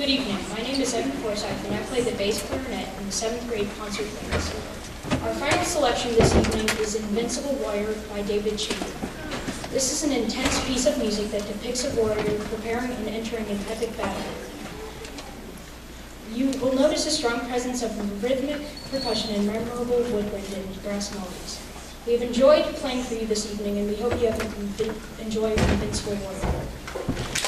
Good evening. My name is Evan Forsyth, and I play the bass clarinet in the seventh grade concert band. Our final selection this evening is Invincible Warrior by David Chamberlain. This is an intense piece of music that depicts a warrior preparing and entering an epic battle. You will notice a strong presence of rhythmic percussion and memorable woodwind and brass melodies. We have enjoyed playing for you this evening, and we hope you have enjoyed Invincible Warrior.